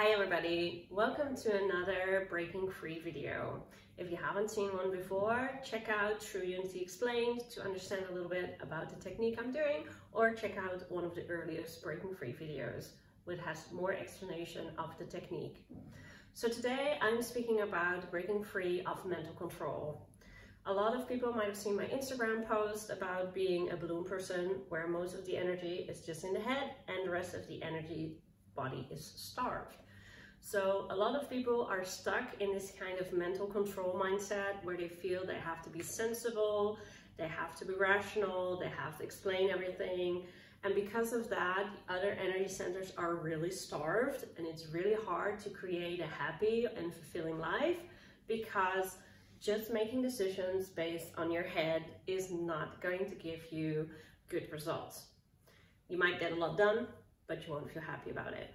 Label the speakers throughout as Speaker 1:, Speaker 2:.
Speaker 1: Hi everybody, welcome to another Breaking Free video. If you haven't seen one before, check out True Unity Explained to understand a little bit about the technique I'm doing, or check out one of the earliest Breaking Free videos, which has more explanation of the technique. So today I'm speaking about breaking free of mental control. A lot of people might have seen my Instagram post about being a balloon person where most of the energy is just in the head and the rest of the energy body is starved. So a lot of people are stuck in this kind of mental control mindset where they feel they have to be sensible, they have to be rational, they have to explain everything. And because of that, other energy centers are really starved and it's really hard to create a happy and fulfilling life because just making decisions based on your head is not going to give you good results. You might get a lot done, but you won't feel happy about it.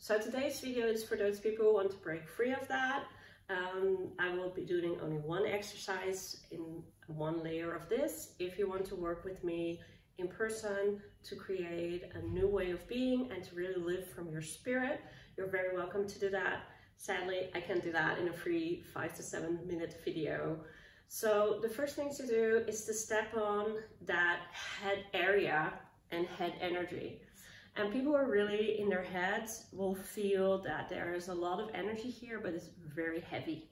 Speaker 1: So today's video is for those people who want to break free of that. Um, I will be doing only one exercise in one layer of this. If you want to work with me in person to create a new way of being and to really live from your spirit, you're very welcome to do that. Sadly, I can't do that in a free five to seven minute video. So the first thing to do is to step on that head area and head energy. And people who are really in their heads will feel that there is a lot of energy here, but it's very heavy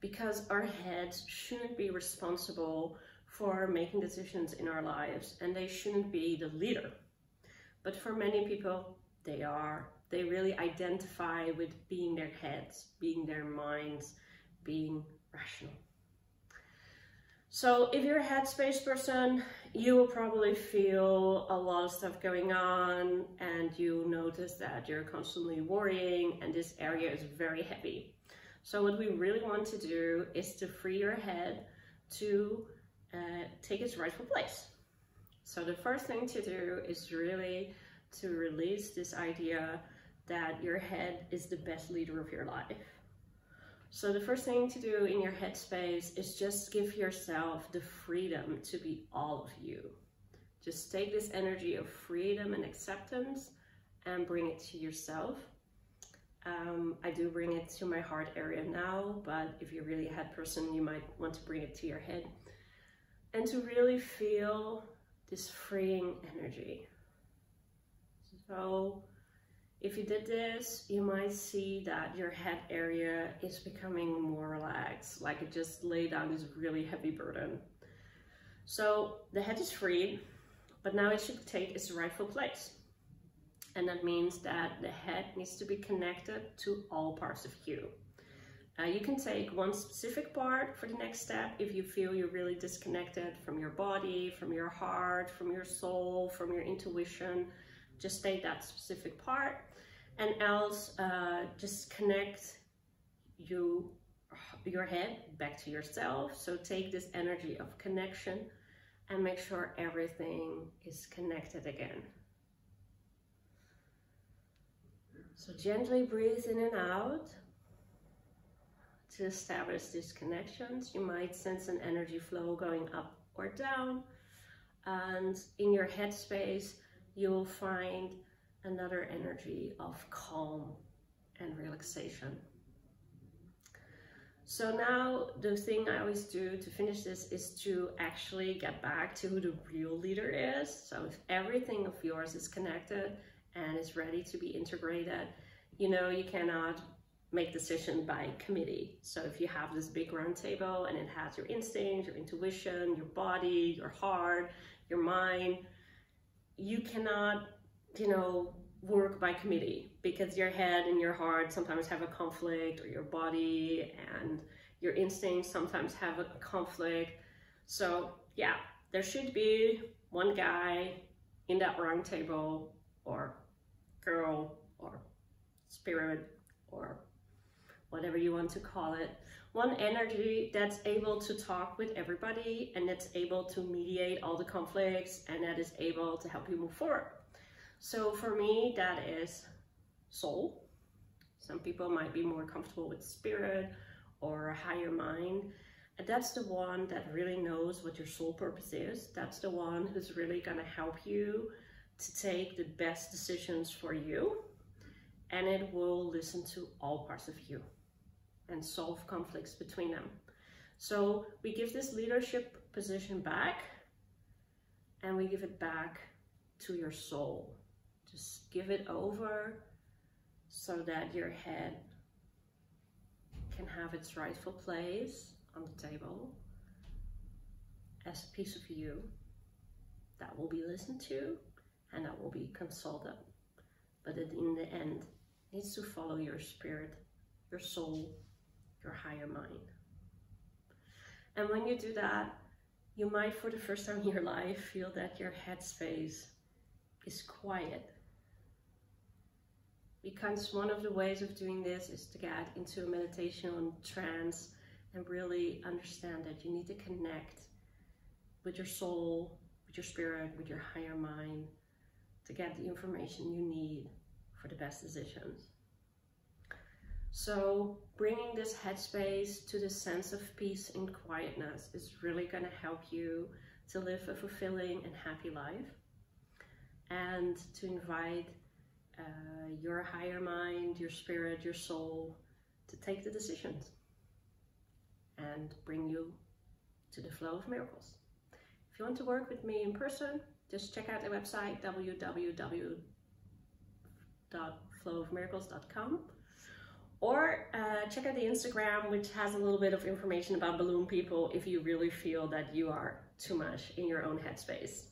Speaker 1: because our heads shouldn't be responsible for making decisions in our lives and they shouldn't be the leader. But for many people, they are. They really identify with being their heads, being their minds, being rational. So if you're a headspace person, you will probably feel a lot of stuff going on and you notice that you're constantly worrying and this area is very heavy. So what we really want to do is to free your head to uh, take its rightful place. So the first thing to do is really to release this idea that your head is the best leader of your life. So the first thing to do in your headspace is just give yourself the freedom to be all of you. Just take this energy of freedom and acceptance and bring it to yourself. Um, I do bring it to my heart area now, but if you're really a head person, you might want to bring it to your head. And to really feel this freeing energy. So if you did this, you might see that your head area is becoming more relaxed, like it just laid down this really heavy burden. So the head is free, but now it should take its rightful place. And that means that the head needs to be connected to all parts of you. Uh, you can take one specific part for the next step if you feel you're really disconnected from your body, from your heart, from your soul, from your intuition. Just take that specific part. And else uh, just connect you your head back to yourself. So take this energy of connection and make sure everything is connected again. So gently breathe in and out to establish these connections. You might sense an energy flow going up or down. And in your headspace you will find another energy of calm and relaxation. So now the thing I always do to finish this is to actually get back to who the real leader is. So if everything of yours is connected and is ready to be integrated, you know, you cannot make decision by committee. So if you have this big round table and it has your instinct, your intuition, your body, your heart, your mind, you cannot you know, work by committee because your head and your heart sometimes have a conflict or your body and your instincts sometimes have a conflict. So yeah, there should be one guy in that round table or girl or spirit or whatever you want to call it. One energy that's able to talk with everybody and that's able to mediate all the conflicts and that is able to help you move forward. So for me, that is soul. Some people might be more comfortable with spirit or a higher mind. And that's the one that really knows what your soul purpose is. That's the one who's really going to help you to take the best decisions for you and it will listen to all parts of you and solve conflicts between them. So we give this leadership position back and we give it back to your soul. Just give it over so that your head can have its rightful place on the table as a piece of you that will be listened to and that will be consulted. But it in the end, needs to follow your spirit, your soul, your higher mind. And when you do that, you might for the first time in your life feel that your headspace is quiet. Because one of the ways of doing this is to get into a meditation trance and really understand that you need to connect with your soul, with your spirit, with your higher mind to get the information you need for the best decisions. So bringing this headspace to the sense of peace and quietness is really going to help you to live a fulfilling and happy life and to invite uh, your higher mind, your spirit, your soul to take the decisions and bring you to the flow of miracles. If you want to work with me in person, just check out the website www.flowofmiracles.com or uh, check out the Instagram, which has a little bit of information about balloon people if you really feel that you are too much in your own headspace.